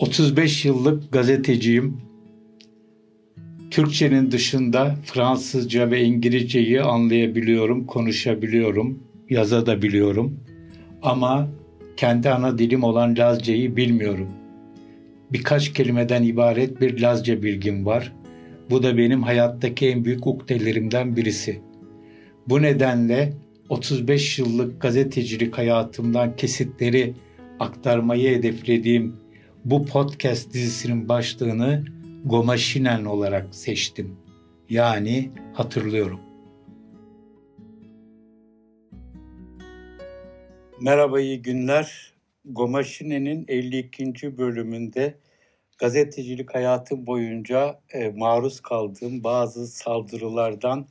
35 yıllık gazeteciyim. Türkçenin dışında Fransızca ve İngilizceyi anlayabiliyorum, konuşabiliyorum, yazabiliyorum. Ama kendi ana dilim olan Lazce'yi bilmiyorum. Birkaç kelimeden ibaret bir Lazca bilgim var. Bu da benim hayattaki en büyük ukdelerimden birisi. Bu nedenle 35 yıllık gazetecilik hayatımdan kesitleri aktarmayı hedeflediğim bu podcast dizisinin başlığını Gomaşinen olarak seçtim. Yani hatırlıyorum. Merhaba iyi günler. Gomaşinen'in 52. bölümünde gazetecilik hayatım boyunca e, maruz kaldığım bazı saldırılardan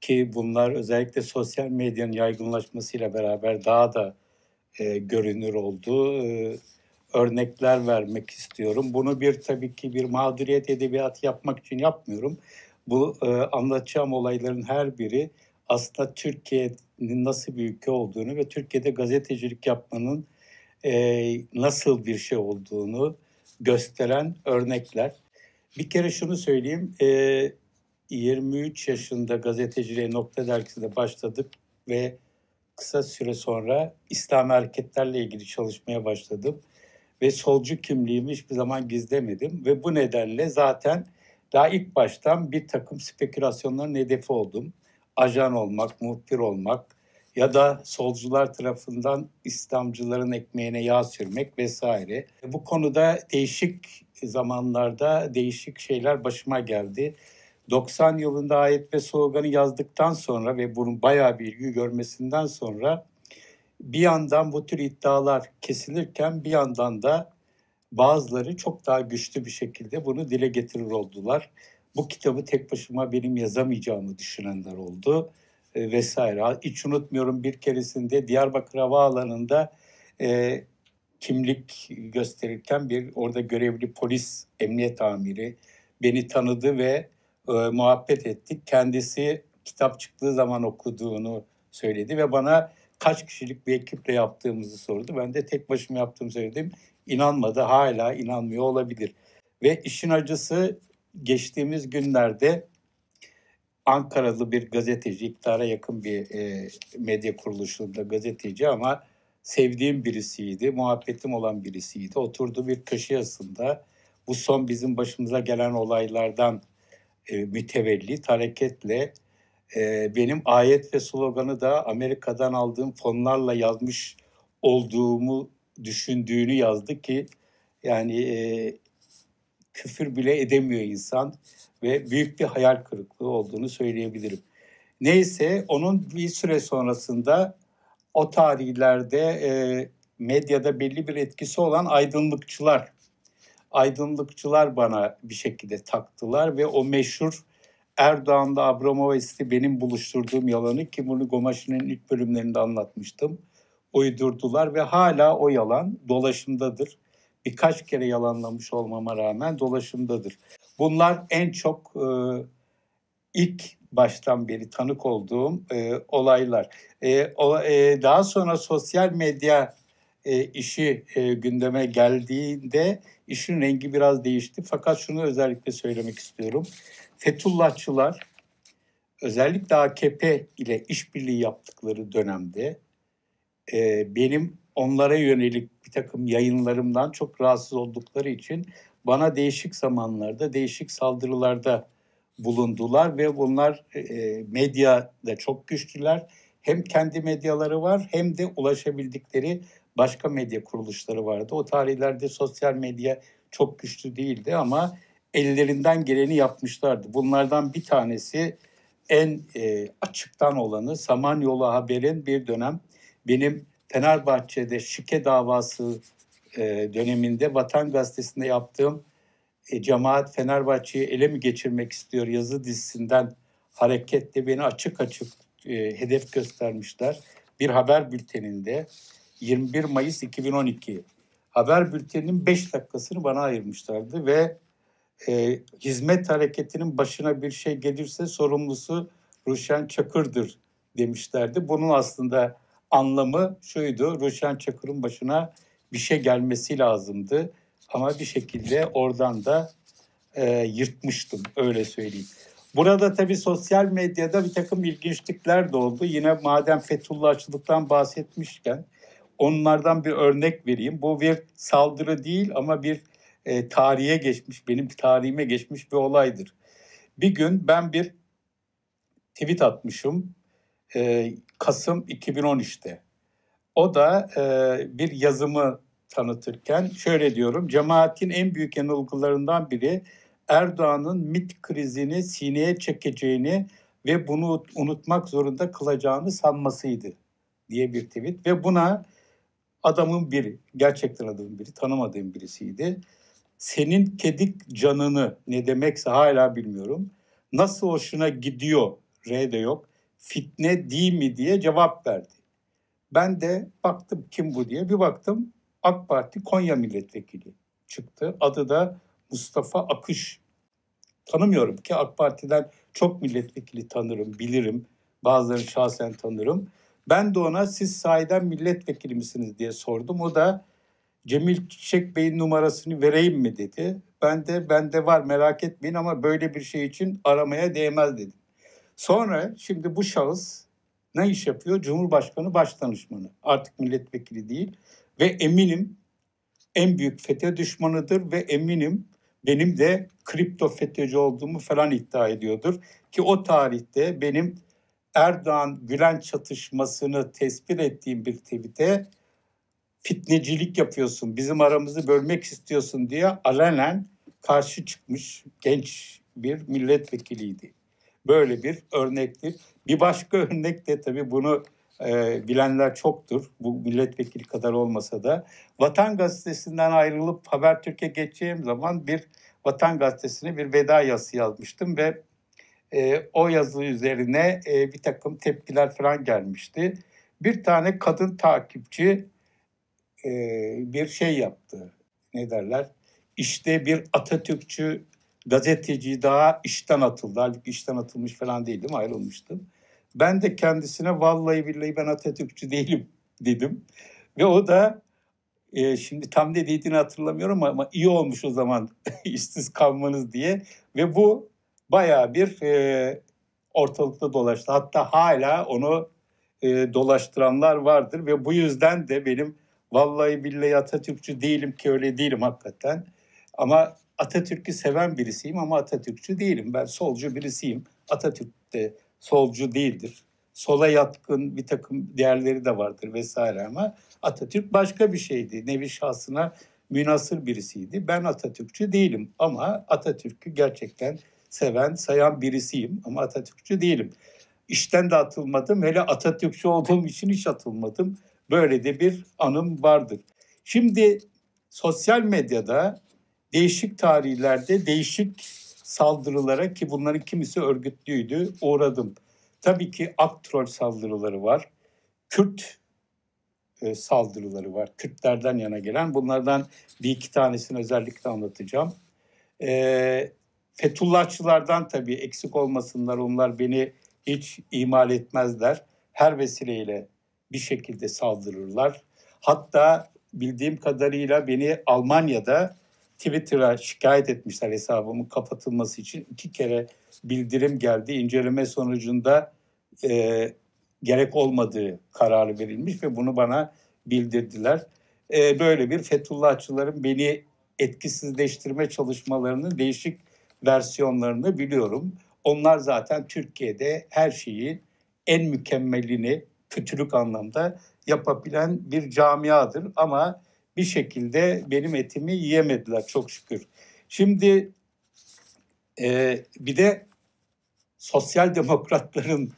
ki bunlar özellikle sosyal medyanın yaygınlaşmasıyla beraber daha da e, görünür oldu. E, örnekler vermek istiyorum. Bunu bir tabii ki bir mağduriyet edebiyatı yapmak için yapmıyorum. Bu e, anlatacağım olayların her biri aslında Türkiye'nin nasıl bir ülke olduğunu ve Türkiye'de gazetecilik yapmanın e, nasıl bir şey olduğunu gösteren örnekler. Bir kere şunu söyleyeyim, e, 23 yaşında gazeteciliğe Nokta Dergisi'nde başladık ve kısa süre sonra İslam hareketlerle ilgili çalışmaya başladım. Ve solcu kimliğimi hiçbir zaman gizlemedim. Ve bu nedenle zaten daha ilk baştan bir takım spekülasyonların hedefi oldum. Ajan olmak, muhbir olmak ya da solcular tarafından İslamcıların ekmeğine yağ sürmek vesaire. Bu konuda değişik zamanlarda değişik şeyler başıma geldi. 90 yılında ayet ve sloganı yazdıktan sonra ve bunun bayağı bir ilgi görmesinden sonra bir yandan bu tür iddialar kesilirken bir yandan da bazıları çok daha güçlü bir şekilde bunu dile getirir oldular. Bu kitabı tek başıma benim yazamayacağımı düşünenler oldu e, vesaire. Hiç unutmuyorum bir keresinde Diyarbakır Havaalanı'nda e, kimlik gösterirken bir orada görevli polis emniyet amiri beni tanıdı ve e, muhabbet ettik. Kendisi kitap çıktığı zaman okuduğunu söyledi ve bana kaç kişilik bir ekiple yaptığımızı sordu. Ben de tek başıma yaptığımı söyledim. İnanmadı, hala inanmıyor olabilir. Ve işin acısı geçtiğimiz günlerde Ankaralı bir gazeteci, iktidara yakın bir e, medya kuruluşunda gazeteci ama sevdiğim birisiydi, muhabbetim olan birisiydi. Oturdu bir köşe yazısında bu son bizim başımıza gelen olaylardan e, mütevellit hareketle e, benim ayet ve sloganı da Amerika'dan aldığım fonlarla yazmış olduğumu düşündüğünü yazdı ki yani e, küfür bile edemiyor insan ve büyük bir hayal kırıklığı olduğunu söyleyebilirim. Neyse onun bir süre sonrasında o tarihlerde e, medyada belli bir etkisi olan aydınlıkçılar aydınlıkçılar bana bir şekilde taktılar ve o meşhur Erdoğan'da Abramovich'ti benim buluşturduğum yalanı ki bunu Gomaşı'nın ilk bölümlerinde anlatmıştım. Uydurdular ve hala o yalan dolaşımdadır. Birkaç kere yalanlamış olmama rağmen dolaşımdadır. Bunlar en çok e, ilk baştan beri tanık olduğum e, olaylar. E, o, e, daha sonra sosyal medya e, işi e, gündeme geldiğinde işin rengi biraz değişti. Fakat şunu özellikle söylemek istiyorum. Fethullahçılar özellikle AKP ile işbirliği yaptıkları dönemde e, benim onlara yönelik bir takım yayınlarımdan çok rahatsız oldukları için bana değişik zamanlarda, değişik saldırılarda bulundular ve bunlar e, medyada çok güçlüler. Hem kendi medyaları var hem de ulaşabildikleri başka medya kuruluşları vardı. O tarihlerde sosyal medya çok güçlü değildi ama ellerinden geleni yapmışlardı. Bunlardan bir tanesi en e, açıktan olanı Samanyolu Haber'in bir dönem benim Fenerbahçe'de şike davası e, döneminde Vatan Gazetesi'nde yaptığım e, cemaat Fenerbahçe'yi ele mi geçirmek istiyor yazı dizisinden hareketle beni açık açık e, hedef göstermişler. Bir haber bülteninde 21 Mayıs 2012 haber bülteninin 5 dakikasını bana ayırmışlardı ve e, hizmet hareketinin başına bir şey gelirse sorumlusu Ruşen Çakır'dır demişlerdi. Bunun aslında anlamı şuydu. Ruşen Çakır'ın başına bir şey gelmesi lazımdı. ama bir şekilde oradan da e, yırtmıştım öyle söyleyeyim. Burada tabii sosyal medyada bir takım ilginçlikler de oldu. Yine madem Fethullahçılıktan bahsetmişken onlardan bir örnek vereyim. Bu bir saldırı değil ama bir e, tarihe geçmiş, benim tarihime geçmiş bir olaydır. Bir gün ben bir tweet atmışım e, Kasım 2013'te. O da e, bir yazımı tanıtırken şöyle diyorum. Cemaatin en büyük yanılgılarından biri Erdoğan'ın MIT krizini sineye çekeceğini ve bunu unutmak zorunda kılacağını sanmasıydı diye bir tweet ve buna adamın biri, gerçekten adamın biri, tanımadığım birisiydi. Senin kedik canını ne demekse hala bilmiyorum. Nasıl hoşuna gidiyor, R de yok, fitne değil mi diye cevap verdi. Ben de baktım kim bu diye bir baktım AK Parti Konya milletvekili çıktı. Adı da Mustafa Akış. Tanımıyorum ki AK Parti'den çok milletvekili tanırım, bilirim. Bazılarını şahsen tanırım. Ben de ona siz sahiden milletvekili misiniz diye sordum. O da Cemil Çiçek Bey'in numarasını vereyim mi dedi. Ben de bende var merak etmeyin ama böyle bir şey için aramaya değmez dedim. Sonra şimdi bu şahıs ne iş yapıyor? Cumhurbaşkanı Başdanışmanı. Artık milletvekili değil. Ve eminim en büyük FETÖ düşmanıdır ve eminim benim de kripto FETÖ'cü olduğumu falan iddia ediyordur. Ki o tarihte benim Erdoğan-Gülen çatışmasını tespit ettiğim bir tweet'e fitnecilik yapıyorsun, bizim aramızı bölmek istiyorsun diye alenen karşı çıkmış genç bir milletvekiliydi. Böyle bir örnektir. Bir başka örnek de tabii bunu e, bilenler çoktur. Bu milletvekili kadar olmasa da. Vatan Gazetesi'nden ayrılıp Habertürk'e geçeceğim zaman bir Vatan Gazetesi'ne bir veda yazısı yazmıştım ve e, o yazı üzerine e, bir takım tepkiler falan gelmişti. Bir tane kadın takipçi e, bir şey yaptı. Ne derler? İşte bir Atatürkçü gazeteci daha işten atıldı. Halbuki işten atılmış falan değildim, ayrılmıştım. Ben de kendisine vallahi billahi ben Atatürkçü değilim dedim. Ve o da e, şimdi tam ne dediğini hatırlamıyorum ama iyi olmuş o zaman işsiz kalmanız diye. Ve bu bayağı bir e, ortalıkta dolaştı. Hatta hala onu e, dolaştıranlar vardır ve bu yüzden de benim vallahi billahi Atatürkçü değilim ki öyle değilim hakikaten. Ama Atatürk'ü seven birisiyim ama Atatürkçü değilim. Ben solcu birisiyim. Atatürk de solcu değildir. Sola yatkın bir takım değerleri de vardır vesaire ama Atatürk başka bir şeydi. Nevi şahsına münasır birisiydi. Ben Atatürkçü değilim ama Atatürk'ü gerçekten seven, sayan birisiyim ama Atatürkçü değilim. İşten de atılmadım. Hele Atatürkçü olduğum için hiç atılmadım. Böyle de bir anım vardır. Şimdi sosyal medyada değişik tarihlerde değişik saldırılara ki bunların kimisi örgütlüydü uğradım. Tabii ki Aktrol saldırıları var. Kürt e, saldırıları var. Kürtlerden yana gelen. Bunlardan bir iki tanesini özellikle anlatacağım. E, Fethullahçılardan tabii eksik olmasınlar. Onlar beni hiç imal etmezler. Her vesileyle bir şekilde saldırırlar. Hatta bildiğim kadarıyla beni Almanya'da Twitter'a şikayet etmişler hesabımın kapatılması için. iki kere bildirim geldi. İnceleme sonucunda e, gerek olmadığı kararı verilmiş ve bunu bana bildirdiler. E, böyle bir Fethullahçıların beni etkisizleştirme çalışmalarının değişik versiyonlarını biliyorum. Onlar zaten Türkiye'de her şeyi en mükemmelini kötülük anlamda yapabilen bir camiadır ama bir şekilde benim etimi yiyemediler çok şükür. Şimdi e, bir de sosyal demokratların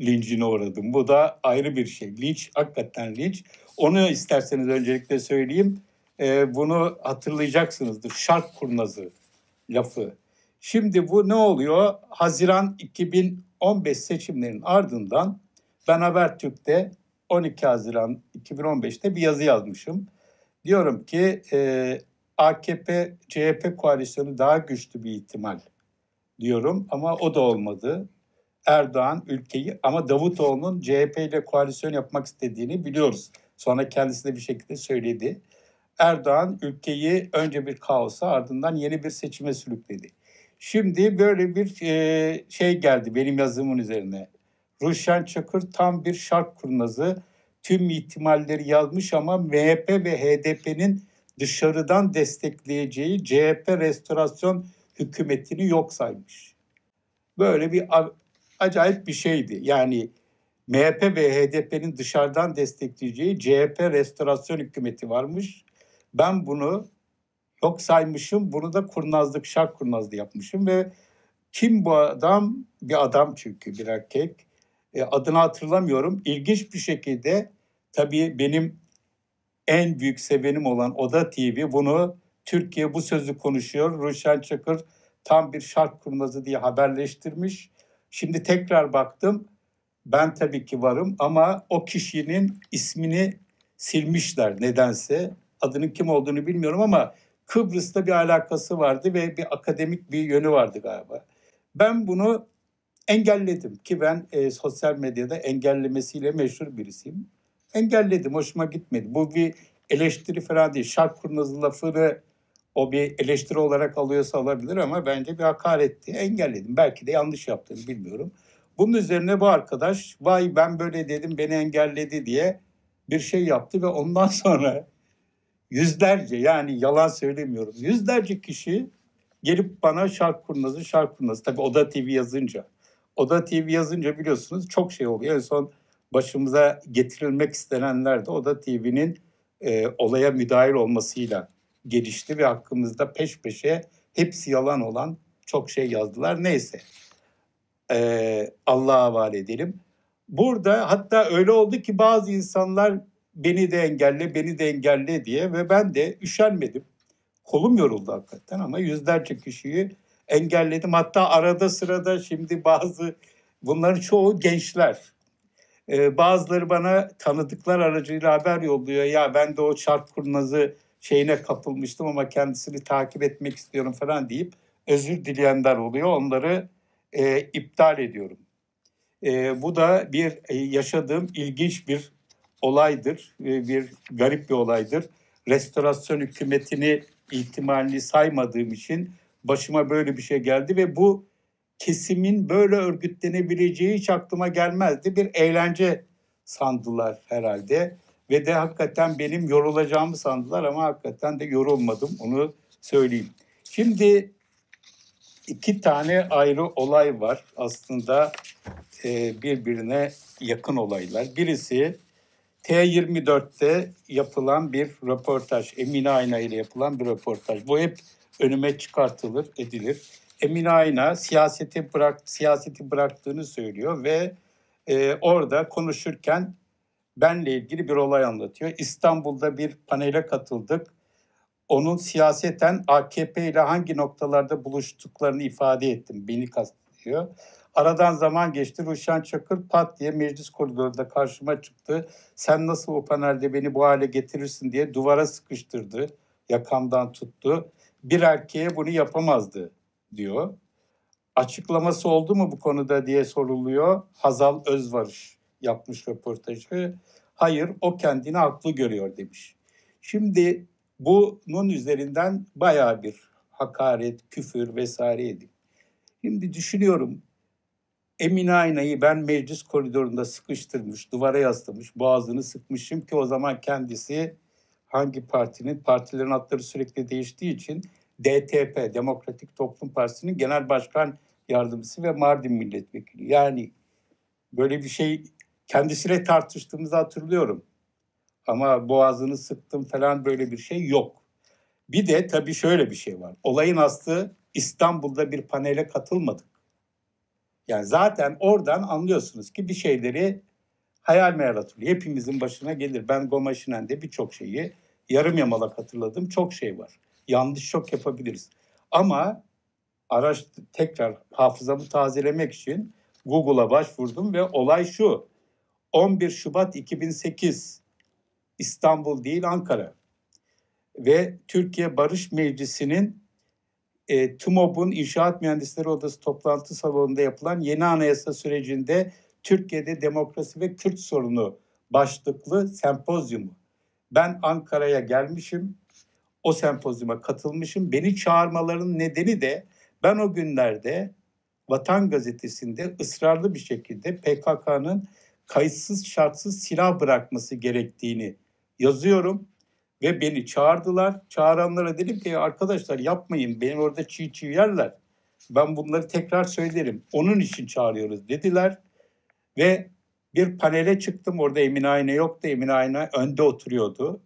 lincine uğradım. Bu da ayrı bir şey. Linç, hakikaten linç. Onu isterseniz öncelikle söyleyeyim. E, bunu hatırlayacaksınızdır. Şark kurnazı lafı. Şimdi bu ne oluyor? Haziran 2015 seçimlerinin ardından ben Habertürk'te 12 Haziran 2015'te bir yazı yazmışım. Diyorum ki e, AKP CHP koalisyonu daha güçlü bir ihtimal diyorum ama o da olmadı. Erdoğan ülkeyi ama Davutoğlu'nun CHP ile koalisyon yapmak istediğini biliyoruz. Sonra kendisi de bir şekilde söyledi. Erdoğan ülkeyi önce bir kaosa ardından yeni bir seçime sürükledi. Şimdi böyle bir e, şey geldi benim yazımın üzerine. Ruşen Çakır tam bir şark kurnazı. Tüm ihtimalleri yazmış ama MHP ve HDP'nin dışarıdan destekleyeceği CHP restorasyon hükümetini yok saymış. Böyle bir acayip bir şeydi. Yani MHP ve HDP'nin dışarıdan destekleyeceği CHP restorasyon hükümeti varmış. Ben bunu yok saymışım. Bunu da kurnazlık, şark kurnazlığı yapmışım ve kim bu adam? Bir adam çünkü bir erkek. E, adını hatırlamıyorum. İlginç bir şekilde tabii benim en büyük sevenim olan Oda TV bunu Türkiye bu sözü konuşuyor. Ruşen Çakır tam bir şark kurnazı diye haberleştirmiş. Şimdi tekrar baktım. Ben tabii ki varım ama o kişinin ismini silmişler nedense. Adının kim olduğunu bilmiyorum ama Kıbrıs'ta bir alakası vardı ve bir akademik bir yönü vardı galiba. Ben bunu engelledim ki ben e, sosyal medyada engellemesiyle meşhur birisiyim. Engelledim, hoşuma gitmedi. Bu bir eleştiri falan değil. Şark kurnazı lafını o bir eleştiri olarak alıyorsa alabilir ama bence bir hakaretti. Engelledim. Belki de yanlış yaptığını bilmiyorum. Bunun üzerine bu arkadaş vay ben böyle dedim beni engelledi diye bir şey yaptı ve ondan sonra yüzlerce yani yalan söylemiyorum yüzlerce kişi gelip bana şark kurnazı şark kurnazı tabii Oda TV yazınca Oda TV yazınca biliyorsunuz çok şey oluyor. En son başımıza getirilmek istenenler de Oda TV'nin e, olaya müdahil olmasıyla gelişti ve hakkımızda peş peşe hepsi yalan olan çok şey yazdılar. Neyse e, Allah'a havale edelim. Burada hatta öyle oldu ki bazı insanlar beni de engelle, beni de engelle diye ve ben de üşenmedim. Kolum yoruldu hakikaten ama yüzlerce kişiyi engelledim. Hatta arada sırada şimdi bazı bunların çoğu gençler. Ee, bazıları bana tanıdıklar aracıyla haber yolluyor. Ya ben de o çark kurnazı şeyine kapılmıştım ama kendisini takip etmek istiyorum falan deyip özür dileyenler oluyor. Onları e, iptal ediyorum. E, bu da bir e, yaşadığım ilginç bir olaydır, e, bir garip bir olaydır. Restorasyon hükümetini ihtimalini saymadığım için başıma böyle bir şey geldi ve bu kesimin böyle örgütlenebileceği hiç aklıma gelmezdi. Bir eğlence sandılar herhalde ve de hakikaten benim yorulacağımı sandılar ama hakikaten de yorulmadım onu söyleyeyim. Şimdi iki tane ayrı olay var aslında e, birbirine yakın olaylar. Birisi T24'te yapılan bir röportaj, Emine Ayna ile yapılan bir röportaj. Bu hep önüme çıkartılır, edilir. Emine Ayna siyaseti bırak siyaseti bıraktığını söylüyor ve e, orada konuşurken benle ilgili bir olay anlatıyor. İstanbul'da bir panele katıldık onun siyaseten AKP ile hangi noktalarda buluştuklarını ifade ettim. Beni kastediyor. Aradan zaman geçti. Ruşen Çakır pat diye meclis koridorunda karşıma çıktı. Sen nasıl o panelde beni bu hale getirirsin diye duvara sıkıştırdı. Yakamdan tuttu. Bir erkeğe bunu yapamazdı diyor. Açıklaması oldu mu bu konuda diye soruluyor. Hazal Özvarış yapmış röportajı. Hayır o kendini haklı görüyor demiş. Şimdi bunun üzerinden bayağı bir hakaret, küfür vesaire edip. Şimdi düşünüyorum Emine Ayna'yı ben meclis koridorunda sıkıştırmış, duvara yaslamış, boğazını sıkmışım ki o zaman kendisi hangi partinin, partilerin adları sürekli değiştiği için DTP, Demokratik Toplum Partisi'nin genel başkan yardımcısı ve Mardin milletvekili. Yani böyle bir şey kendisiyle tartıştığımızı hatırlıyorum. Ama boğazını sıktım falan böyle bir şey yok. Bir de tabii şöyle bir şey var. Olayın aslı İstanbul'da bir panele katılmadık. Yani zaten oradan anlıyorsunuz ki bir şeyleri hayal meyal hatırlıyor. Hepimizin başına gelir. Ben Gomaşinen'de birçok şeyi yarım yamalak hatırladım. Çok şey var. Yanlış çok yapabiliriz. Ama araç tekrar hafızamı tazelemek için Google'a başvurdum ve olay şu. 11 Şubat 2008 İstanbul değil Ankara. Ve Türkiye Barış Meclisi'nin e, TUMOB'un İnşaat Mühendisleri Odası toplantı salonunda yapılan yeni anayasa sürecinde Türkiye'de demokrasi ve Kürt sorunu başlıklı sempozyumu. Ben Ankara'ya gelmişim. o sempozyuma katılmışım. Beni çağırmalarının nedeni de ben o günlerde Vatan Gazetesi'nde ısrarlı bir şekilde PKK'nın kayıtsız şartsız silah bırakması gerektiğini yazıyorum ve beni çağırdılar. Çağıranlara dedim ki arkadaşlar yapmayın beni orada çiğ çiğ yerler. Ben bunları tekrar söylerim. Onun için çağırıyoruz dediler. Ve bir panele çıktım. Orada Emine Ayna yoktu. Emine Ayna önde oturuyordu.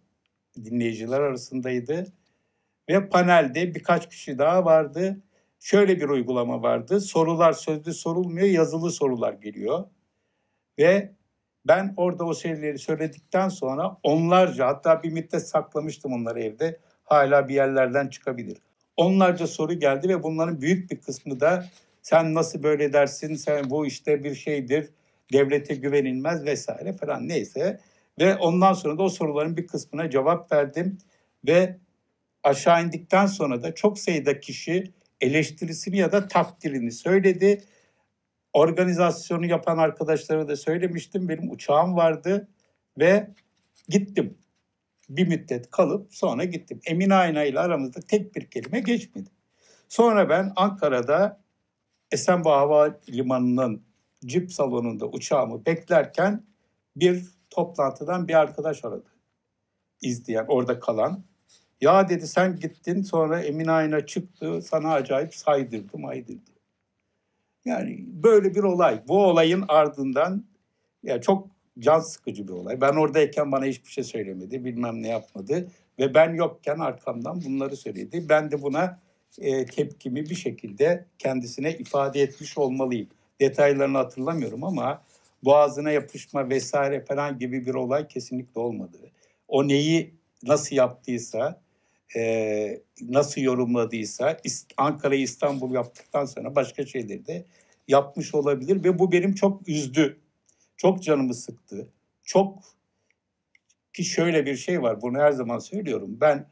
Dinleyiciler arasındaydı. Ve panelde birkaç kişi daha vardı. Şöyle bir uygulama vardı. Sorular sözlü sorulmuyor, yazılı sorular geliyor. Ve ben orada o şeyleri söyledikten sonra onlarca hatta bir müddet saklamıştım onları evde. Hala bir yerlerden çıkabilir. Onlarca soru geldi ve bunların büyük bir kısmı da sen nasıl böyle dersin, sen bu işte bir şeydir, devlete güvenilmez vesaire falan neyse. Ve ondan sonra da o soruların bir kısmına cevap verdim ve aşağı indikten sonra da çok sayıda kişi eleştirisini ya da takdirini söyledi. Organizasyonu yapan arkadaşlara da söylemiştim. Benim uçağım vardı ve gittim. Bir müddet kalıp sonra gittim. Emin Ayna ile aramızda tek bir kelime geçmedi. Sonra ben Ankara'da Esenboğa Havalimanı'nın cip salonunda uçağımı beklerken bir toplantıdan bir arkadaş aradı. İzleyen, orada kalan. Ya dedi sen gittin sonra Emin Ayna çıktı sana acayip saydırdı maydırdı. Yani böyle bir olay. Bu olayın ardından ya çok can sıkıcı bir olay. Ben oradayken bana hiçbir şey söylemedi, bilmem ne yapmadı ve ben yokken arkamdan bunları söyledi. Ben de buna e, tepkimi bir şekilde kendisine ifade etmiş olmalıyım. Detaylarını hatırlamıyorum ama boğazına yapışma vesaire falan gibi bir olay kesinlikle olmadı. O neyi nasıl yaptıysa, e, nasıl yorumladıysa Ankara'yı İstanbul yaptıktan sonra başka şeyleri de yapmış olabilir ve bu benim çok üzdü. Çok canımı sıktı. Çok ki şöyle bir şey var. Bunu her zaman söylüyorum. Ben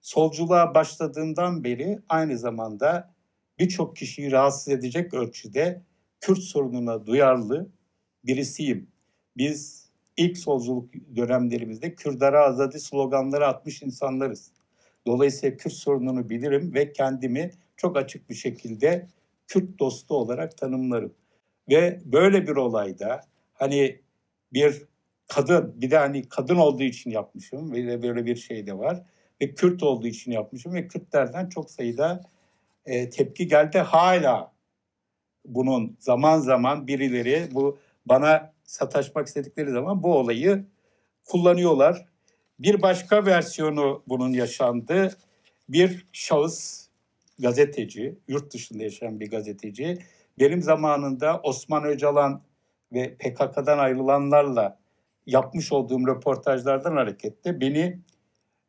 solculuğa başladığımdan beri aynı zamanda birçok kişiyi rahatsız edecek ölçüde Kürt sorununa duyarlı birisiyim. Biz ilk solculuk dönemlerimizde Kürdara azadi sloganları atmış insanlarız. Dolayısıyla Kürt sorununu bilirim ve kendimi çok açık bir şekilde Kürt dostu olarak tanımlarım. Ve böyle bir olayda hani bir kadın bir de hani kadın olduğu için yapmışım ve böyle bir şey de var ve Kürt olduğu için yapmışım ve Kürtlerden çok sayıda e, tepki geldi hala bunun zaman zaman birileri bu bana sataşmak istedikleri zaman bu olayı kullanıyorlar. Bir başka versiyonu bunun yaşandı. Bir şahıs gazeteci, yurt dışında yaşayan bir gazeteci benim zamanında Osman Öcalan ve PKK'dan ayrılanlarla yapmış olduğum röportajlardan hareketle beni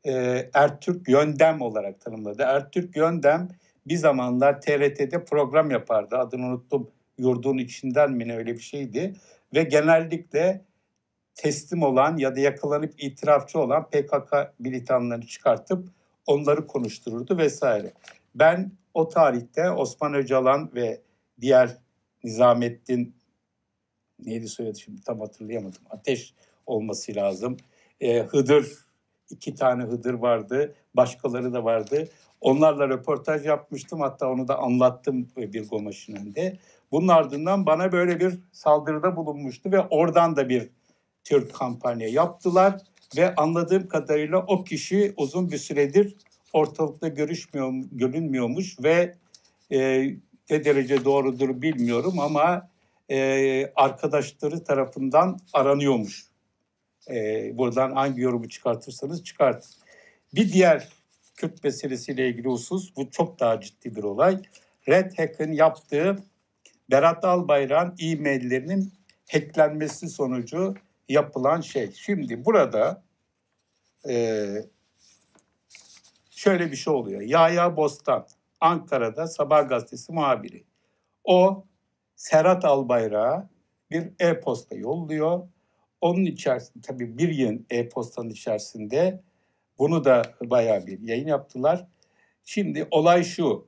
e, Ertürk Yöndem olarak tanımladı. Ertürk Yöndem bir zamanlar TRT'de program yapardı. Adını unuttum. Yurdun içinden mi ne öyle bir şeydi. Ve genellikle teslim olan ya da yakalanıp itirafçı olan PKK militanlarını çıkartıp onları konuştururdu vesaire. Ben o tarihte Osman Öcalan ve diğer Nizamettin neydi soyadı şimdi tam hatırlayamadım. Ateş olması lazım. Ee, Hıdır iki tane Hıdır vardı. Başkaları da vardı. Onlarla röportaj yapmıştım. Hatta onu da anlattım bir Gomaş'ın önünde. Bunun ardından bana böyle bir saldırıda bulunmuştu ve oradan da bir Türk kampanya yaptılar. Ve anladığım kadarıyla o kişi uzun bir süredir ortalıkta görüşmüyor, görünmüyormuş ve e, ne derece doğrudur bilmiyorum ama e, arkadaşları tarafından aranıyormuş. E, buradan hangi yorumu çıkartırsanız çıkartın. Bir diğer Kürt meselesiyle ilgili husus, bu çok daha ciddi bir olay. Red Hack'ın yaptığı Berat Albayrak'ın e-maillerinin hacklenmesi sonucu yapılan şey. Şimdi burada e, şöyle bir şey oluyor. Yahya Bostan, Ankara'da Sabah Gazetesi muhabiri. O Serhat Albayrak'a bir e-posta yolluyor. Onun içerisinde tabii bir yıl e-postanın içerisinde bunu da bayağı bir yayın yaptılar. Şimdi olay şu.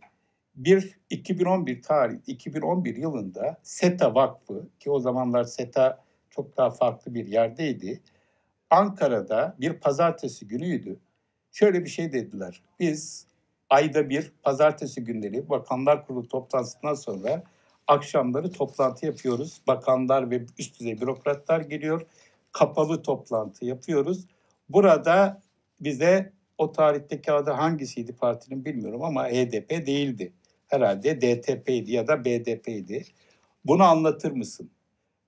Bir 2011 tarih 2011 yılında SETA Vakfı ki o zamanlar SETA çok daha farklı bir yerdeydi. Ankara'da bir pazartesi günüydü. şöyle bir şey dediler. Biz ayda bir pazartesi günleri bakanlar kurulu toplantısından sonra akşamları toplantı yapıyoruz. Bakanlar ve üst düzey bürokratlar geliyor. Kapalı toplantı yapıyoruz. Burada bize o tarihteki adı hangisiydi partinin bilmiyorum ama HDP değildi. Herhalde DTP'ydi ya da BDP'ydi. Bunu anlatır mısın?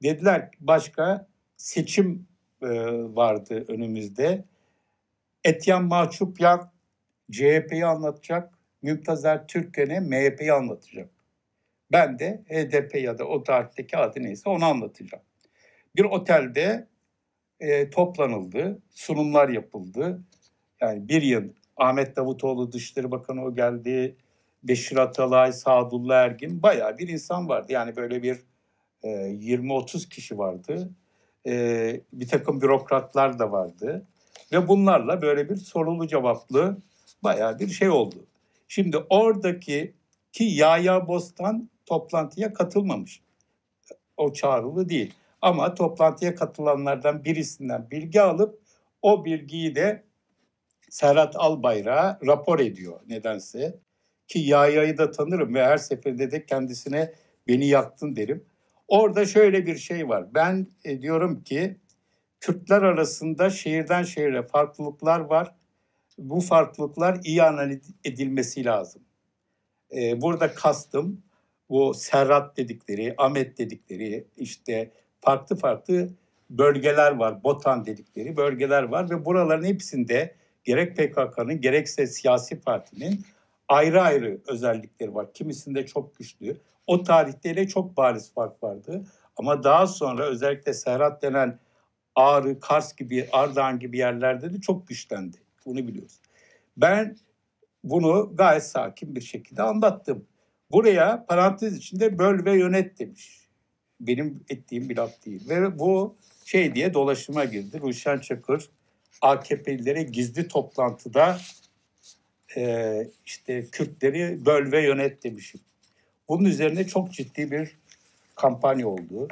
Dediler başka seçim e, vardı önümüzde. Etyen Mahçupyan CHP'yi anlatacak. Mümtazer Türkken'e MHP'yi anlatacak. Ben de HDP ya da o tarihteki adı neyse onu anlatacağım. Bir otelde e, toplanıldı, sunumlar yapıldı. Yani bir yıl Ahmet Davutoğlu Dışişleri Bakanı o geldi, Beşir Atalay, Sadullah Ergin bayağı bir insan vardı. Yani böyle bir e, 20-30 kişi vardı. E, bir takım bürokratlar da vardı. Ve bunlarla böyle bir sorulu cevaplı bayağı bir şey oldu. Şimdi oradaki ki Yaya Bostan toplantıya katılmamış. O çağrılı değil. Ama toplantıya katılanlardan birisinden bilgi alıp o bilgiyi de Serhat Albayrak'a rapor ediyor nedense. Ki Yaya'yı da tanırım ve her seferinde de kendisine beni yaktın derim. Orada şöyle bir şey var. Ben e, diyorum ki Kürtler arasında şehirden şehire farklılıklar var. Bu farklılıklar iyi analiz edilmesi lazım. Ee, burada kastım bu Serrat dedikleri, Ahmet dedikleri işte farklı farklı bölgeler var. Botan dedikleri bölgeler var ve buraların hepsinde gerek PKK'nın gerekse siyasi partinin ayrı ayrı özellikleri var. Kimisinde çok güçlü. O tarihte çok bariz fark vardı. Ama daha sonra özellikle Serhat denen Ağrı, Kars gibi, Ardahan gibi yerlerde de çok güçlendi. Bunu biliyoruz. Ben bunu gayet sakin bir şekilde anlattım. Buraya parantez içinde böl ve yönet demiş. Benim ettiğim bir laf değil. Ve bu şey diye dolaşıma girdi. Ruşen Çakır AKP'lilere gizli toplantıda e, işte Kürtleri böl ve yönet demişim. Bunun üzerine çok ciddi bir kampanya oldu.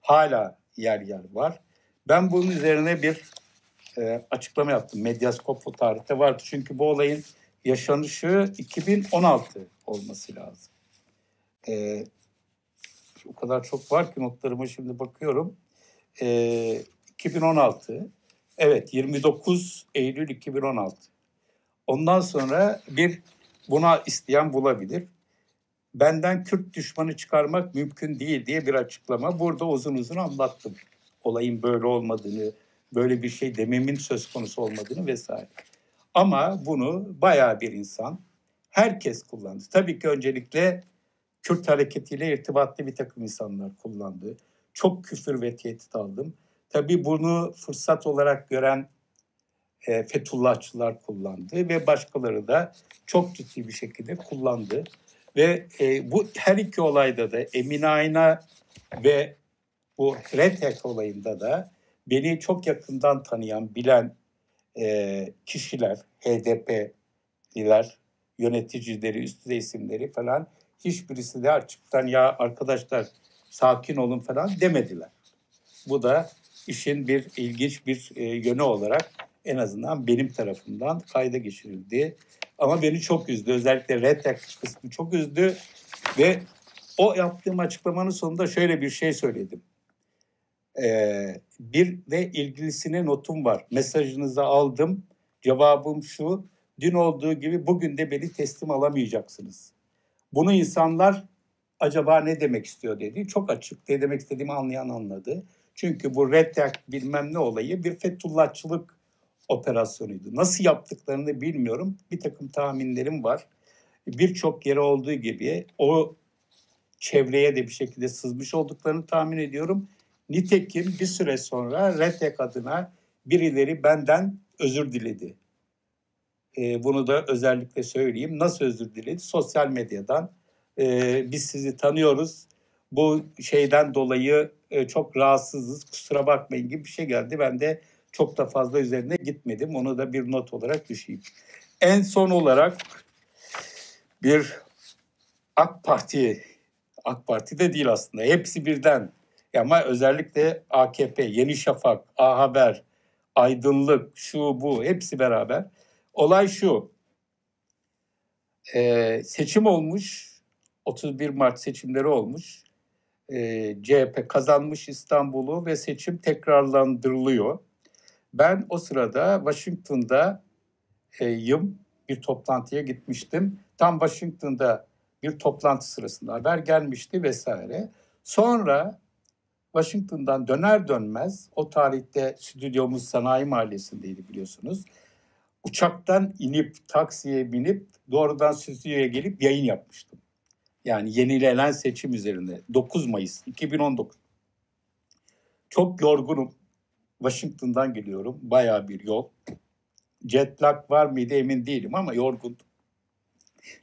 Hala yer yer var. Ben bunun üzerine bir e, açıklama yaptım. Medyaskop tarihte vardı. Çünkü bu olayın yaşanışı 2016 olması lazım. E, o kadar çok var ki notlarıma şimdi bakıyorum. E, 2016, evet 29 Eylül 2016. Ondan sonra bir buna isteyen bulabilir. Benden Kürt düşmanı çıkarmak mümkün değil diye bir açıklama burada uzun uzun anlattım. Olayın böyle olmadığını, böyle bir şey dememin söz konusu olmadığını vesaire. Ama bunu bayağı bir insan, herkes kullandı. Tabii ki öncelikle Kürt hareketiyle irtibatlı bir takım insanlar kullandı. Çok küfür ve tehdit aldım. Tabii bunu fırsat olarak gören e, Fethullahçılar kullandı ve başkaları da çok ciddi bir şekilde kullandı. Ve e, bu her iki olayda da Emine Ayna ve bu Red olayında da beni çok yakından tanıyan, bilen e, kişiler, HDP'liler, yöneticileri, üst düzey isimleri falan hiçbirisi de açıktan ya arkadaşlar sakin olun falan demediler. Bu da işin bir ilginç bir e, yönü olarak en azından benim tarafından kayda geçirildi. Ama beni çok üzdü. Özellikle Red kısmı çok üzdü ve o yaptığım açıklamanın sonunda şöyle bir şey söyledim. Ee, bir de ilgilisine notum var. Mesajınızı aldım. Cevabım şu. Dün olduğu gibi bugün de beni teslim alamayacaksınız. Bunu insanlar acaba ne demek istiyor dedi. Çok açık. Ne demek istediğimi anlayan anladı. Çünkü bu Redtech bilmem ne olayı bir Fethullahçılık operasyonuydu. Nasıl yaptıklarını bilmiyorum. Bir takım tahminlerim var. Birçok yere olduğu gibi o çevreye de bir şekilde sızmış olduklarını tahmin ediyorum. Nitekim bir süre sonra Redtech adına birileri benden özür diledi. E, bunu da özellikle söyleyeyim. Nasıl özür diledi? Sosyal medyadan. E, biz sizi tanıyoruz. Bu şeyden dolayı e, çok rahatsızız. Kusura bakmayın gibi bir şey geldi. Ben de çok da fazla üzerine gitmedim. Onu da bir not olarak düşeyim. En son olarak bir AK Parti, AK Parti de değil aslında. Hepsi birden. Ama özellikle AKP, Yeni Şafak, A Haber, Aydınlık, şu bu hepsi beraber Olay şu. Ee, seçim olmuş. 31 Mart seçimleri olmuş. Ee, CHP kazanmış İstanbul'u ve seçim tekrarlandırılıyor. Ben o sırada Washington'da e, yım bir toplantıya gitmiştim. Tam Washington'da bir toplantı sırasında haber gelmişti vesaire. Sonra Washington'dan döner dönmez o tarihte stüdyomuz Sanayi Mahallesi'ndeydi biliyorsunuz. Uçaktan inip taksiye binip doğrudan stüdyoya gelip yayın yapmıştım. Yani yenilenen seçim üzerine 9 Mayıs 2019. Çok yorgunum. Washington'dan geliyorum. Bayağı bir yol. Jet lag var mıydı emin değilim ama yorgundum.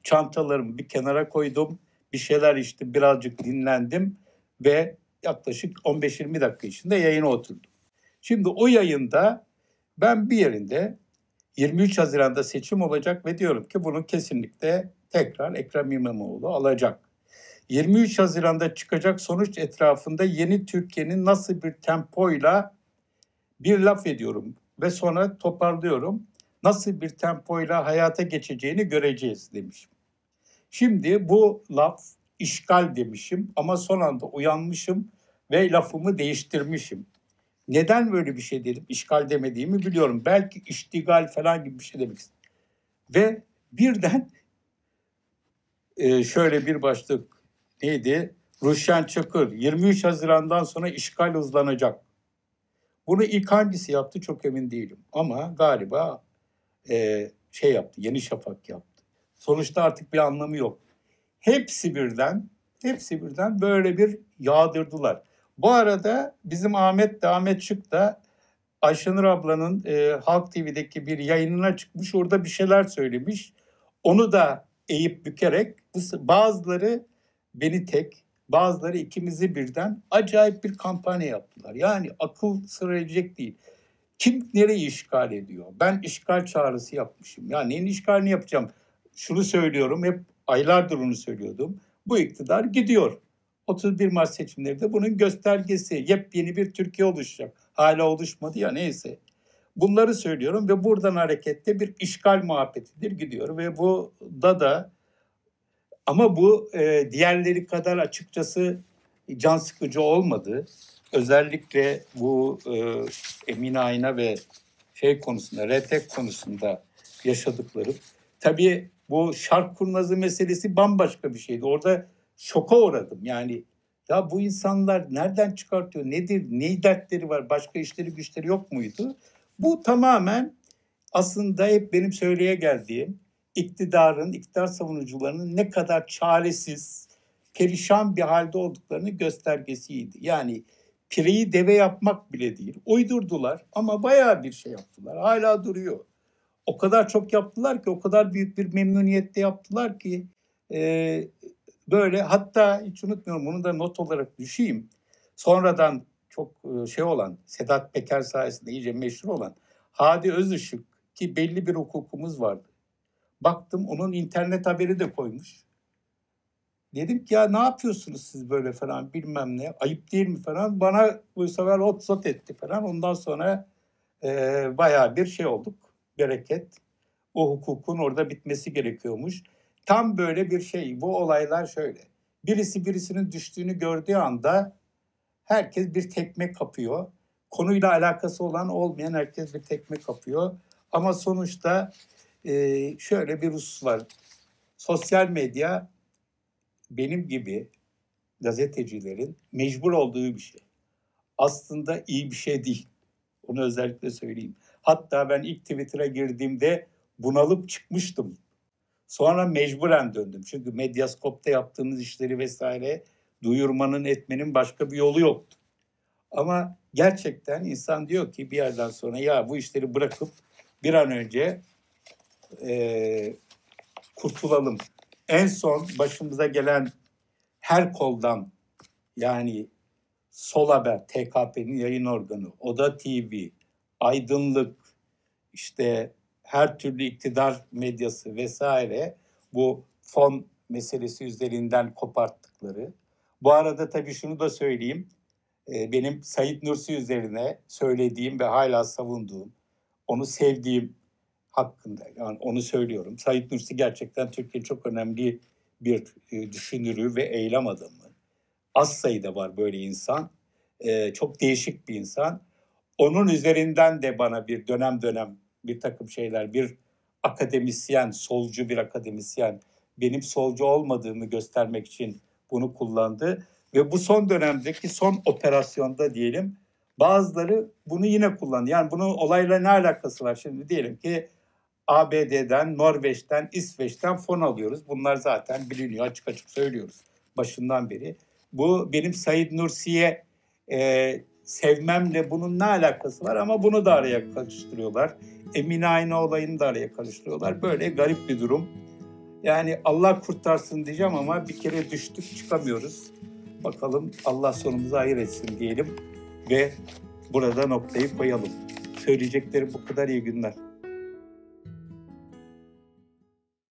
Çantalarımı bir kenara koydum. Bir şeyler içtim, birazcık dinlendim ve yaklaşık 15-20 dakika içinde yayına oturdum. Şimdi o yayında ben bir yerinde 23 Haziran'da seçim olacak ve diyorum ki bunu kesinlikle tekrar Ekrem İmamoğlu alacak. 23 Haziran'da çıkacak sonuç etrafında yeni Türkiye'nin nasıl bir tempoyla bir laf ediyorum ve sonra toparlıyorum. Nasıl bir tempoyla hayata geçeceğini göreceğiz demişim. Şimdi bu laf işgal demişim ama son anda uyanmışım ve lafımı değiştirmişim. Neden böyle bir şey dedim? İşgal demediğimi biliyorum. Belki iştigal falan gibi bir şey demek istedim. Ve birden e, şöyle bir başlık neydi? Ruşen Çakır 23 Haziran'dan sonra işgal hızlanacak. Bunu ilk hangisi yaptı çok emin değilim. Ama galiba e, şey yaptı, Yeni Şafak yaptı. Sonuçta artık bir anlamı yok. Hepsi birden, hepsi birden böyle bir yağdırdılar. Bu arada bizim Ahmet de Ahmet Şık da Ayşenur ablanın e, Halk TV'deki bir yayınına çıkmış. Orada bir şeyler söylemiş. Onu da eğip bükerek bazıları beni tek, bazıları ikimizi birden acayip bir kampanya yaptılar. Yani akıl sırayacak değil. Kim nereyi işgal ediyor? Ben işgal çağrısı yapmışım. Ya neyin işgalini yapacağım? Şunu söylüyorum, hep aylardır onu söylüyordum. Bu iktidar gidiyor. 31 Mart seçimlerinde bunun göstergesi. Yepyeni bir Türkiye oluşacak. Hala oluşmadı ya neyse. Bunları söylüyorum ve buradan hareketle bir işgal muhabbetidir gidiyor ve bu da da ama bu e, diğerleri kadar açıkçası can sıkıcı olmadı. Özellikle bu e, Emine Ayna ve şey konusunda, RTEK konusunda yaşadıklarım. Tabii bu şark kurnazı meselesi bambaşka bir şeydi. Orada şoka uğradım. Yani ya bu insanlar nereden çıkartıyor? Nedir? Ne dertleri var? Başka işleri güçleri yok muydu? Bu tamamen aslında hep benim söyleye geldiğim iktidarın, iktidar savunucularının ne kadar çaresiz, perişan bir halde olduklarını göstergesiydi. Yani pireyi deve yapmak bile değil. Uydurdular ama bayağı bir şey yaptılar. Hala duruyor. O kadar çok yaptılar ki, o kadar büyük bir memnuniyette yaptılar ki e, böyle hatta hiç unutmuyorum bunu da not olarak düşeyim. Sonradan çok e, şey olan Sedat Peker sayesinde iyice meşhur olan Hadi Özışık ki belli bir hukukumuz vardı. Baktım onun internet haberi de koymuş. Dedim ki ya ne yapıyorsunuz siz böyle falan bilmem ne ayıp değil mi falan. Bana bu sefer ot sot etti falan. Ondan sonra e, bayağı bir şey olduk. Bereket. O hukukun orada bitmesi gerekiyormuş. Tam böyle bir şey. Bu olaylar şöyle. Birisi birisinin düştüğünü gördüğü anda herkes bir tekme kapıyor. Konuyla alakası olan olmayan herkes bir tekme kapıyor. Ama sonuçta e, şöyle bir husus var. Sosyal medya benim gibi gazetecilerin mecbur olduğu bir şey. Aslında iyi bir şey değil. Onu özellikle söyleyeyim. Hatta ben ilk Twitter'a girdiğimde bunalıp çıkmıştım. Sonra mecburen döndüm. Çünkü Medyaskop'ta yaptığımız işleri vesaire duyurmanın, etmenin başka bir yolu yoktu. Ama gerçekten insan diyor ki bir yerden sonra ya bu işleri bırakıp bir an önce e, kurtulalım. En son başımıza gelen her koldan yani Sol Haber, TKP'nin yayın organı, Oda TV, Aydınlık, işte her türlü iktidar medyası vesaire bu fon meselesi üzerinden koparttıkları. Bu arada tabii şunu da söyleyeyim. Benim Sayit Nursi üzerine söylediğim ve hala savunduğum, onu sevdiğim hakkında. Yani onu söylüyorum. Said Nursi gerçekten Türkiye çok önemli bir e, düşünürü ve eylem adamı. Az sayıda var böyle insan. E, çok değişik bir insan. Onun üzerinden de bana bir dönem dönem bir takım şeyler, bir akademisyen, solcu bir akademisyen benim solcu olmadığımı göstermek için bunu kullandı. Ve bu son dönemdeki son operasyonda diyelim bazıları bunu yine kullandı. Yani bunun olayla ne alakası var şimdi diyelim ki ABD'den, Norveç'ten, İsveç'ten fon alıyoruz. Bunlar zaten biliniyor açık açık söylüyoruz başından beri. Bu benim Said Nursi'ye e, sevmemle bunun ne alakası var ama bunu da araya karıştırıyorlar. Emine Ayna olayını da araya karıştırıyorlar. Böyle garip bir durum. Yani Allah kurtarsın diyeceğim ama bir kere düştük çıkamıyoruz. Bakalım Allah sonumuzu hayır etsin diyelim ve burada noktayı koyalım. Söyleyeceklerim bu kadar iyi günler.